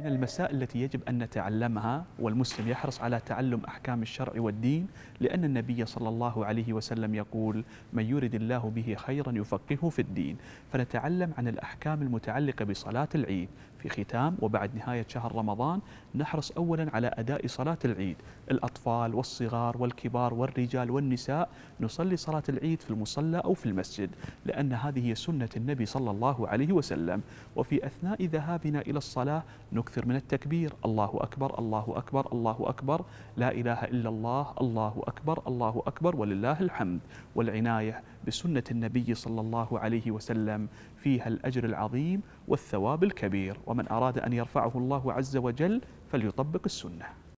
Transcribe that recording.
من المسائل التي يجب أن نتعلمها والمسلم يحرص على تعلم أحكام الشرع والدين لأن النبي صلى الله عليه وسلم يقول من يرد الله به خيرا يفقهه في الدين. فنتعلم عن الأحكام المتعلقة بصلاة العيد. في ختام وبعد نهاية شهر رمضان نحرص أولا على أداء صلاة العيد. الأطفال والصغار والكبار والرجال والنساء نصلي صلاة العيد في المصلى أو في المسجد لأن هذه سنة النبي صلى الله عليه وسلم. وفي أثناء ذهابنا إلى الصلاة نكثر من التكبير. الله أكبر الله أكبر الله أكبر. لا إله إلا الله الله أكبر الله أكبر ولله الحمد. والعناية بسنة النبي صلى الله عليه وسلم فيها الأجر العظيم والثواب الكبير. ومن أراد أن يرفعه الله عز وجل فليطبق السنة.